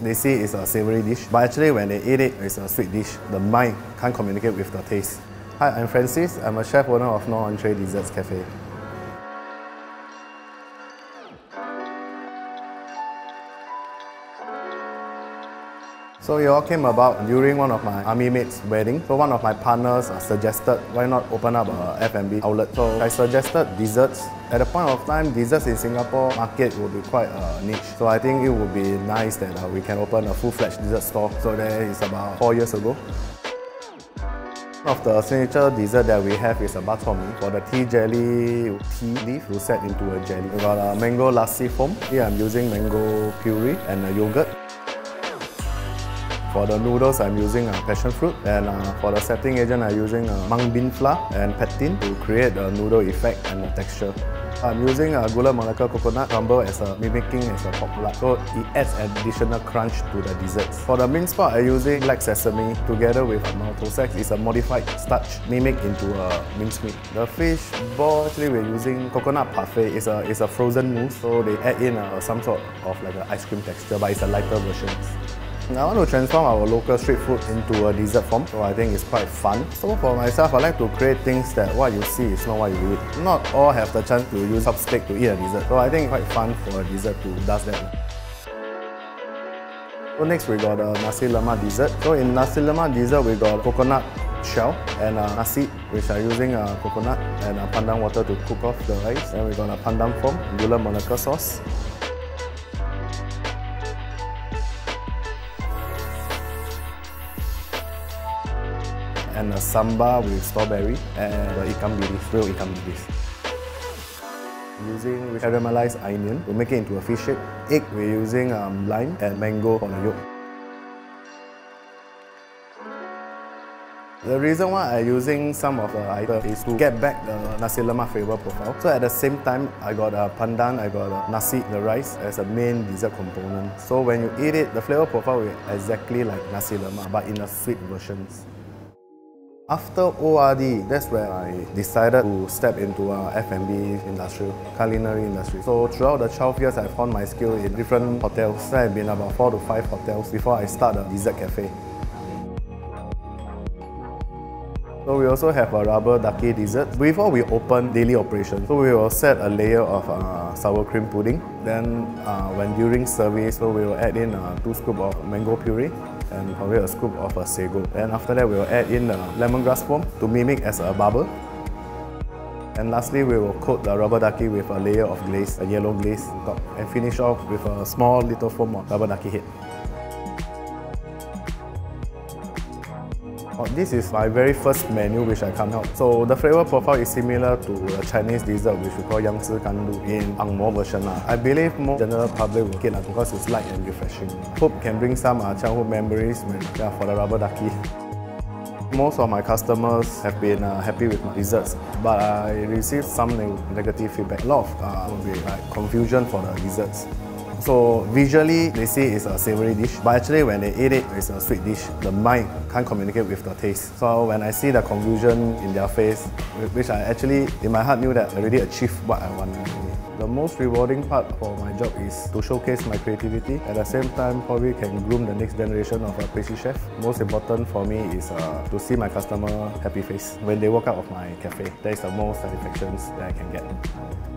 They say it's a savory dish, but actually when they eat it, it's a sweet dish. The mind can't communicate with the taste. Hi, I'm Francis. I'm a chef owner of Non Entree Desserts Cafe. So it all came about during one of my army mates' wedding. So one of my partners suggested why not open up a F&B outlet. So I suggested desserts. At the point of time, desserts in Singapore market will be quite a niche. So I think it would be nice that uh, we can open a full-fledged dessert store. So that is about four years ago. One of the signature dessert that we have is a bak chor mee. For the tea jelly, tea leaf will set into a jelly. We got a mango lassi foam. Here I'm using mango puree and a yogurt. For the noodles, I'm using uh, passion fruit, and uh, for the setting agent, I'm using uh, mung bean flour and pectin to create the noodle effect and the texture. I'm using uh, gula melaka coconut crumble as a mimicking as a pork lard, so it adds additional crunch to the desserts. For the mince part, I'm using black sesame together with maltose. It's a modified starch mimic into a mince meat. The fish ball, actually we're using coconut parfait. It's a, it's a frozen mousse, so they add in uh, some sort of like an ice cream texture, but it's a lighter version. I want to transform our local street food into a dessert form, so I think it's quite fun. So for myself, I like to create things that what you see is not what you eat. Not all have the chance to use chopstick to eat a dessert, so I think it's quite fun for a dessert to do that. So next we got a nasi lemak dessert. So in nasi lemak dessert, we got coconut shell and uh, nasi, which are using uh, coconut and uh, pandan water to cook off the rice. And we got a pandan foam, gula melaka sauce, and a sambal with strawberry and the ikan bilis, real ikan bilis. Using caramelized onion to make it into a fish shape. Egg, we're using um, lime and mango on the yolk. The reason why I'm using some of the items is to get back the nasi lemak flavor profile. So at the same time, I got a pandan, I got a nasi, the rice as a main dessert component. So when you eat it, the flavor profile will exactly like nasi lemak, but in a sweet versions. After ORD, that's where I decided to step into a F&B industry, culinary industry. So throughout the 12 years, I found my skill in different hotels. I've been about four to five hotels before I start a dessert cafe. So we also have a rubber ducky dessert. Before we open daily operation, so we will set a layer of uh, sour cream pudding. Then uh, when during service, so we will add in uh, two scoops of mango puree and probably a scoop of a sago. Then after that, we will add in the lemongrass foam to mimic as a bubble. And lastly, we will coat the rubber ducky with a layer of glaze, a yellow glaze on top, and finish off with a small little foam of rubber ducky head. Oh, this is my very first menu which I come out. So the flavor profile is similar to a Chinese dessert which we call Yang Zhi Gan Lu in Ang Mo version. I believe more general public will get lah because it's light and refreshing. Hope can bring some uh, childhood memories when, yeah, for the rubber ducky. Most of my customers have been uh, happy with my desserts, but I received some negative feedback. A lot of uh, will be like confusion for the desserts. So visually, they say it's a savory dish, but actually when they eat it, it's a sweet dish. The mind can't communicate with the taste. So when I see the confusion in their face, which I actually, in my heart, knew that I already achieved what I wanted. The most rewarding part for my job is to showcase my creativity. At the same time, probably can groom the next generation of a pastry chef. Most important for me is uh, to see my customer happy face when they walk out of my cafe. That is the most satisfaction that I can get.